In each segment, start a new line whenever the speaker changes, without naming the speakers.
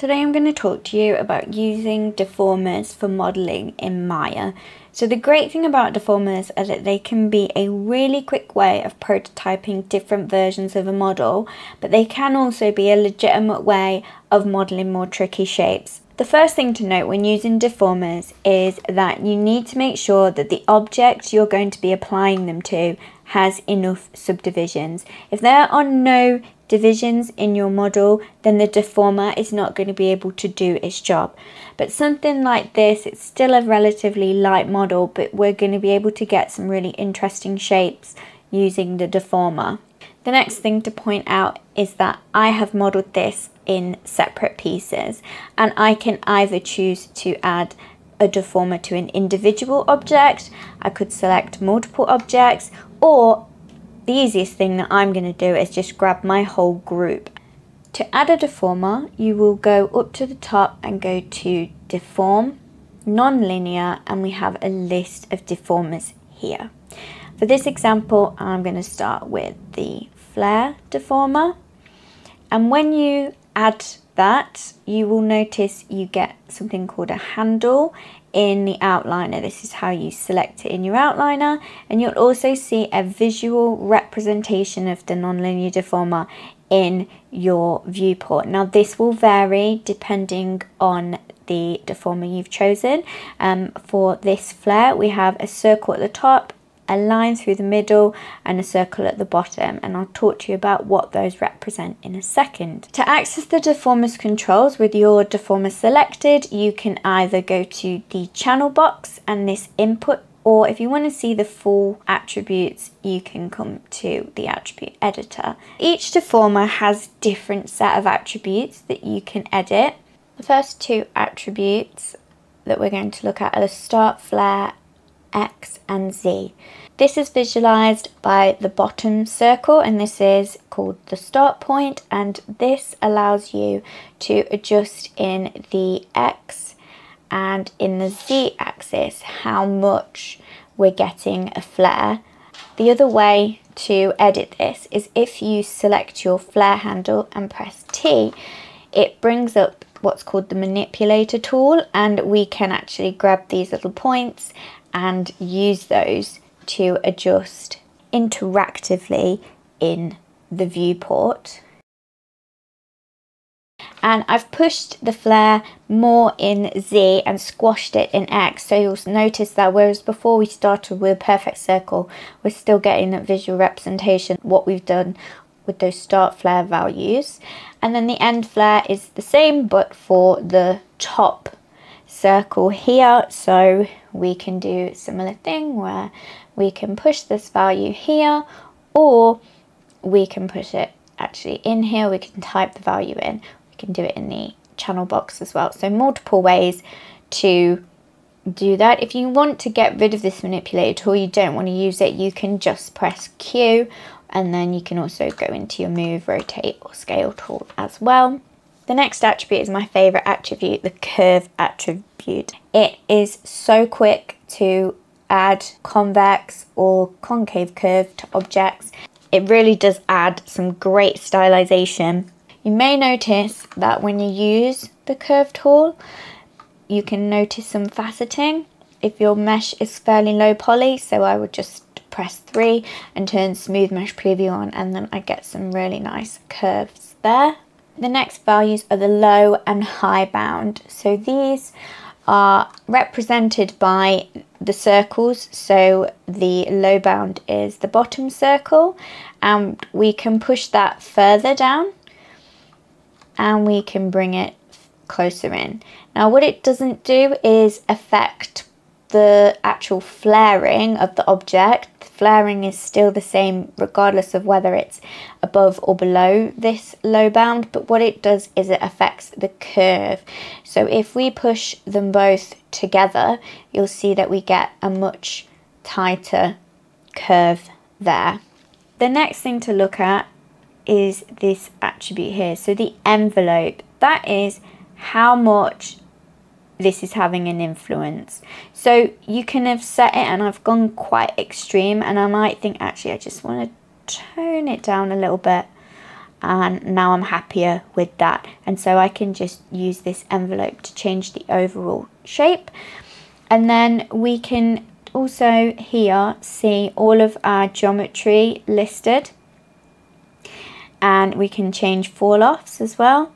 Today I'm going to talk to you about using deformers for modelling in Maya. So the great thing about deformers is that they can be a really quick way of prototyping different versions of a model, but they can also be a legitimate way of modelling more tricky shapes. The first thing to note when using deformers is that you need to make sure that the object you're going to be applying them to has enough subdivisions. If there are no divisions in your model, then the deformer is not going to be able to do its job. But something like this, it's still a relatively light model, but we're going to be able to get some really interesting shapes using the deformer. The next thing to point out is that I have modelled this in separate pieces and I can either choose to add a deformer to an individual object, I could select multiple objects, or the easiest thing that I'm going to do is just grab my whole group. To add a deformer, you will go up to the top and go to Deform, Nonlinear, and we have a list of deformers here. For this example, I'm going to start with the Flare deformer. And when you add that, you will notice you get something called a handle in the outliner. This is how you select it in your outliner and you'll also see a visual representation of the nonlinear deformer in your viewport. Now this will vary depending on the deformer you've chosen. Um, for this flare we have a circle at the top a line through the middle and a circle at the bottom and I'll talk to you about what those represent in a second. To access the deformers controls with your deformer selected you can either go to the channel box and this input or if you want to see the full attributes you can come to the attribute editor. Each deformer has different set of attributes that you can edit. The first two attributes that we're going to look at are the start flare X and Z. This is visualized by the bottom circle and this is called the start point and this allows you to adjust in the X and in the Z axis how much we're getting a flare. The other way to edit this is if you select your flare handle and press T, it brings up what's called the manipulator tool and we can actually grab these little points and use those to adjust interactively in the viewport. And I've pushed the flare more in Z and squashed it in X. So you'll notice that whereas before we started with a perfect circle, we're still getting that visual representation, what we've done with those start flare values. And then the end flare is the same, but for the top circle here so we can do similar thing where we can push this value here or we can push it actually in here. We can type the value in. We can do it in the channel box as well. So multiple ways to do that. If you want to get rid of this manipulator tool you don't want to use it you can just press Q and then you can also go into your move rotate or scale tool as well the next attribute is my favourite attribute, the curve attribute. It is so quick to add convex or concave curve to objects. It really does add some great stylization. You may notice that when you use the curve tool, you can notice some faceting. If your mesh is fairly low poly, so I would just press 3 and turn smooth mesh preview on and then I get some really nice curves there. The next values are the low and high bound. So these are represented by the circles. So the low bound is the bottom circle and we can push that further down and we can bring it closer in. Now what it doesn't do is affect the actual flaring of the object flaring is still the same regardless of whether it's above or below this low bound but what it does is it affects the curve so if we push them both together you'll see that we get a much tighter curve there. The next thing to look at is this attribute here so the envelope that is how much this is having an influence. So you can have set it and I've gone quite extreme and I might think actually I just want to tone it down a little bit and now I'm happier with that. And so I can just use this envelope to change the overall shape. And then we can also here see all of our geometry listed. And we can change fall offs as well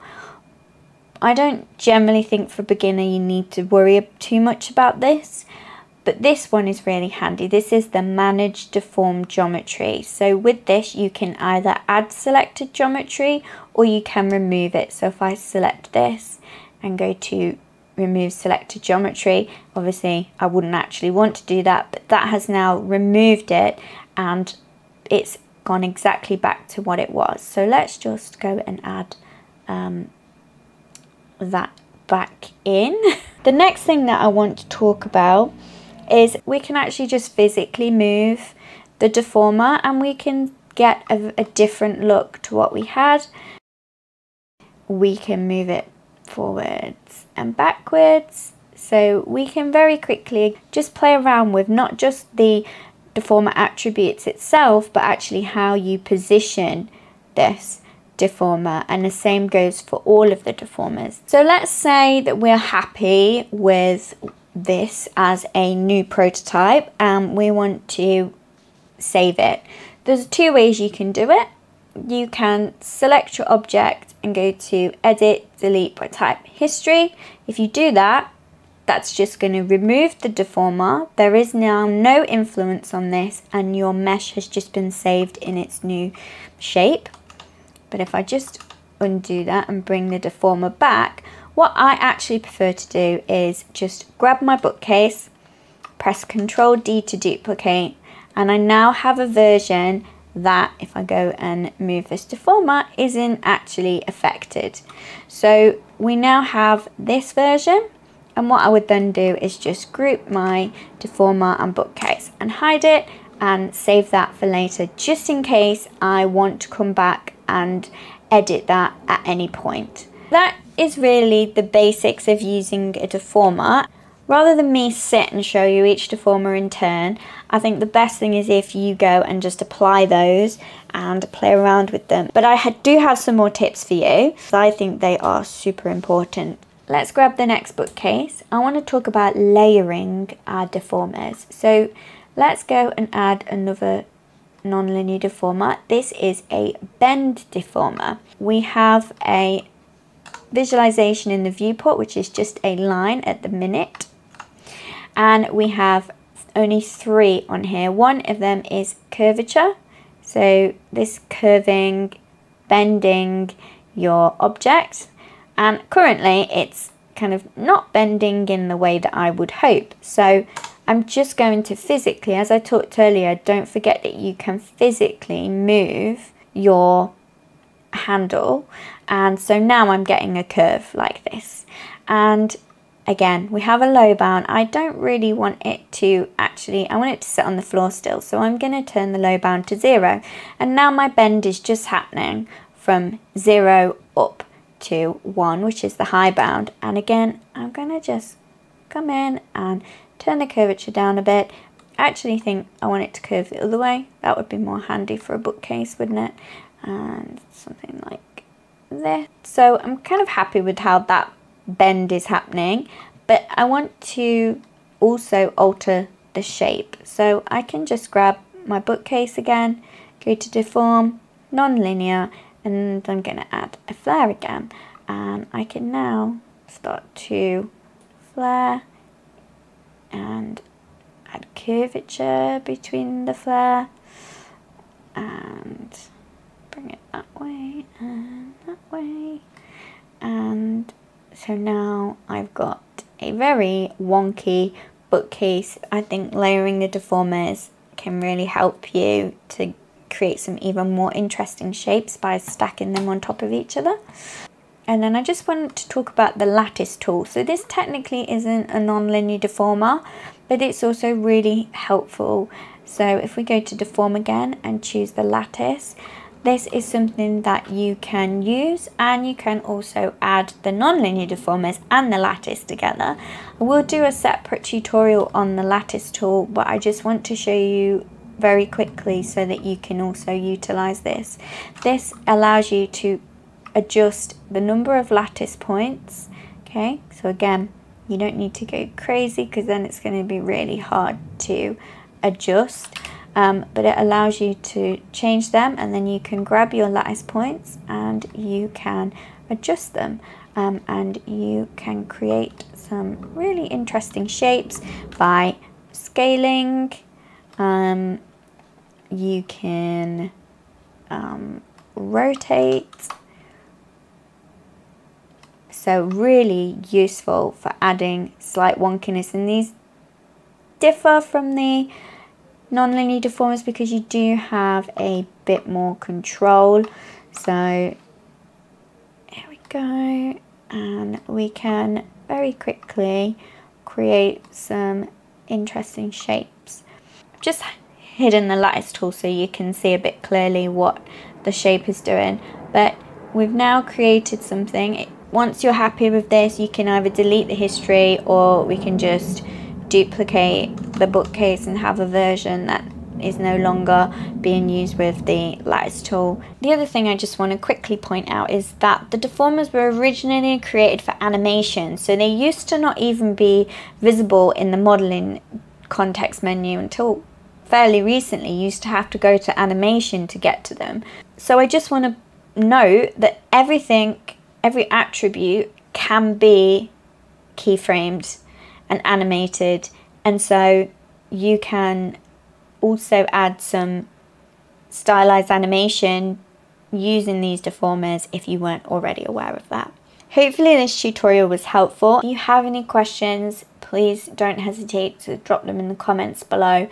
I don't generally think for a beginner you need to worry too much about this but this one is really handy. This is the Manage Deform Geometry. So with this, you can either add selected geometry or you can remove it. So if I select this and go to remove selected geometry, obviously I wouldn't actually want to do that, but that has now removed it and it's gone exactly back to what it was. So let's just go and add um, that back in. the next thing that I want to talk about is we can actually just physically move the deformer and we can get a, a different look to what we had. We can move it forwards and backwards. So we can very quickly just play around with not just the deformer attributes itself, but actually how you position this deformer and the same goes for all of the deformers. So let's say that we're happy with this as a new prototype and we want to save it. There's two ways you can do it. You can select your object and go to edit, delete by type history. If you do that, that's just going to remove the deformer. There is now no influence on this and your mesh has just been saved in its new shape. But if I just undo that and bring the deformer back, what I actually prefer to do is just grab my bookcase, press Ctrl D to duplicate, and I now have a version that if I go and move this deformer isn't actually affected. So we now have this version and what I would then do is just group my deformer and bookcase and hide it and save that for later just in case I want to come back and edit that at any point. That is really the basics of using a deformer. Rather than me sit and show you each deformer in turn, I think the best thing is if you go and just apply those and play around with them. But I do have some more tips for you. I think they are super important. Let's grab the next bookcase. I want to talk about layering our deformers. So let's go and add another nonlinear deformer. This is a bend deformer. We have a visualization in the viewport, which is just a line at the minute. And we have only three on here. One of them is curvature. So this curving, bending your object. And currently it's kind of not bending in the way that I would hope. So I'm just going to physically, as I talked earlier, don't forget that you can physically move your handle. And so now I'm getting a curve like this. And again we have a low bound. I don't really want it to actually I want it to sit on the floor still. So I'm going to turn the low bound to zero. And now my bend is just happening from zero up to one which is the high bound. And again I'm going to just come in and turn the curvature down a bit I actually think I want it to curve the other way that would be more handy for a bookcase wouldn't it and something like this. So I'm kind of happy with how that bend is happening, but I want to also alter the shape. So I can just grab my bookcase again, go to deform, non-linear, and I'm going to add a flare again. And I can now start to flare and add curvature between the flare and bring it that way and that way. And so now I've got a very wonky bookcase. I think layering the deformers can really help you to create some even more interesting shapes by stacking them on top of each other. And then I just wanted to talk about the lattice tool. So this technically isn't a non-linear deformer, but it's also really helpful. So if we go to deform again and choose the lattice, this is something that you can use and you can also add the nonlinear deformers and the lattice together. I will do a separate tutorial on the lattice tool but I just want to show you very quickly so that you can also utilize this. This allows you to adjust the number of lattice points. Okay, so again, you don't need to go crazy because then it's going to be really hard to adjust. Um, but it allows you to change them and then you can grab your lattice points and you can adjust them um, and you can create some really interesting shapes by scaling um, you can um, rotate so really useful for adding slight wonkiness. And these differ from the non-linear deformers because you do have a bit more control. So here we go. And we can very quickly create some interesting shapes. Just hidden the lattice tool so you can see a bit clearly what the shape is doing. But we've now created something once you're happy with this you can either delete the history or we can just duplicate the bookcase and have a version that is no longer being used with the lattice tool. The other thing I just want to quickly point out is that the deformers were originally created for animation so they used to not even be visible in the modeling context menu until fairly recently you used to have to go to animation to get to them. So I just want to note that everything, every attribute can be keyframed and animated and so you can also add some stylized animation using these deformers if you weren't already aware of that. Hopefully this tutorial was helpful. If you have any questions, please don't hesitate to drop them in the comments below